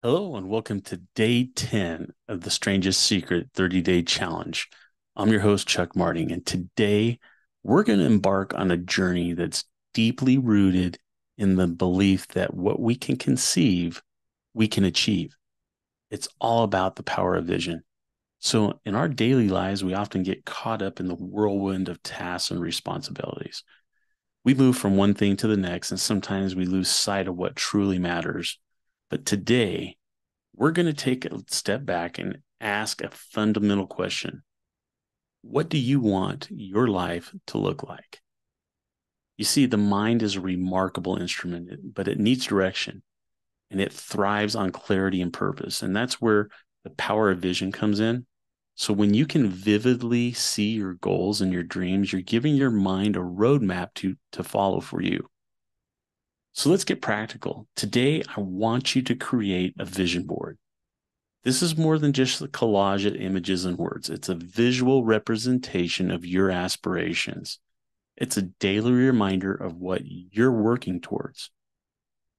Hello, and welcome to day 10 of the Strangest Secret 30 Day Challenge. I'm your host, Chuck Marting, and today we're going to embark on a journey that's deeply rooted in the belief that what we can conceive, we can achieve. It's all about the power of vision. So, in our daily lives, we often get caught up in the whirlwind of tasks and responsibilities. We move from one thing to the next, and sometimes we lose sight of what truly matters but today, we're going to take a step back and ask a fundamental question What do you want your life to look like? You see, the mind is a remarkable instrument, but it needs direction and it thrives on clarity and purpose. And that's where the power of vision comes in. So when you can vividly see your goals and your dreams, you're giving your mind a roadmap to, to follow for you. So let's get practical. Today, I want you to create a vision board. This is more than just a collage of images and words, it's a visual representation of your aspirations. It's a daily reminder of what you're working towards.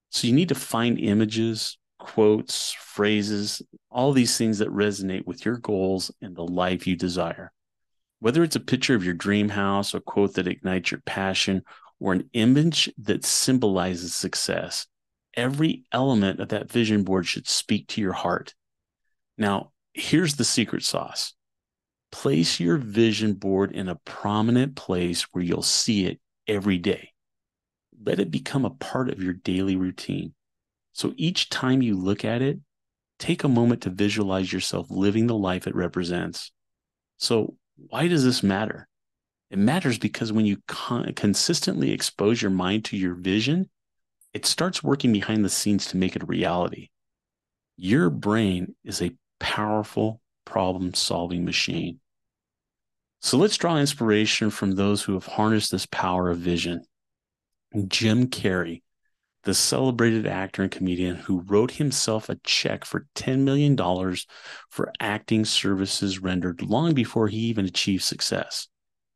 So you need to find images, quotes, phrases, all these things that resonate with your goals and the life you desire. Whether it's a picture of your dream house, a quote that ignites your passion, or an image that symbolizes success, every element of that vision board should speak to your heart. Now, here's the secret sauce place your vision board in a prominent place where you'll see it every day. Let it become a part of your daily routine. So each time you look at it, take a moment to visualize yourself living the life it represents. So, why does this matter? It matters because when you con- consistently expose your mind to your vision, it starts working behind the scenes to make it a reality. Your brain is a powerful problem solving machine. So let's draw inspiration from those who have harnessed this power of vision. Jim Carrey, the celebrated actor and comedian who wrote himself a check for $10 million for acting services rendered long before he even achieved success.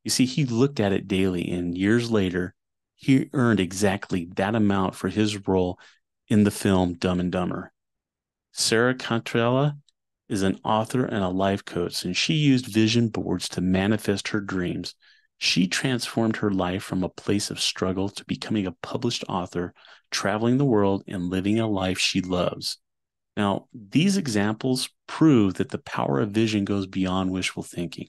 You see, he looked at it daily, and years later, he earned exactly that amount for his role in the film Dumb and Dumber. Sarah Cantrella is an author and a life coach, and she used vision boards to manifest her dreams. She transformed her life from a place of struggle to becoming a published author, traveling the world and living a life she loves. Now, these examples prove that the power of vision goes beyond wishful thinking.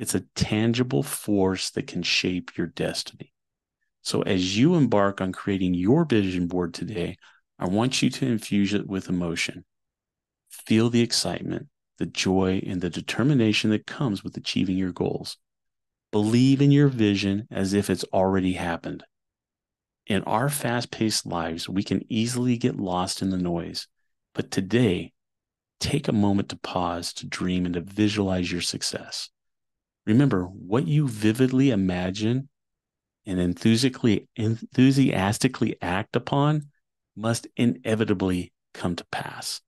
It's a tangible force that can shape your destiny. So, as you embark on creating your vision board today, I want you to infuse it with emotion. Feel the excitement, the joy, and the determination that comes with achieving your goals. Believe in your vision as if it's already happened. In our fast paced lives, we can easily get lost in the noise. But today, take a moment to pause, to dream, and to visualize your success. Remember, what you vividly imagine and enthusiastically, enthusiastically act upon must inevitably come to pass.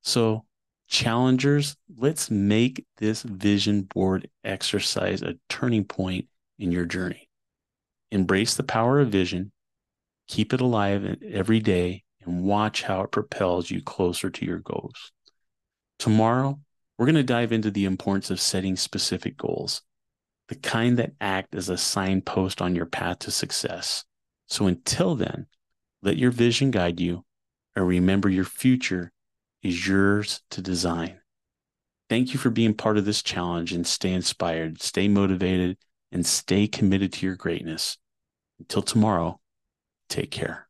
So, challengers, let's make this vision board exercise a turning point in your journey. Embrace the power of vision, keep it alive every day, and watch how it propels you closer to your goals. Tomorrow, we're going to dive into the importance of setting specific goals, the kind that act as a signpost on your path to success. So until then, let your vision guide you and remember your future is yours to design. Thank you for being part of this challenge and stay inspired, stay motivated, and stay committed to your greatness. Until tomorrow, take care.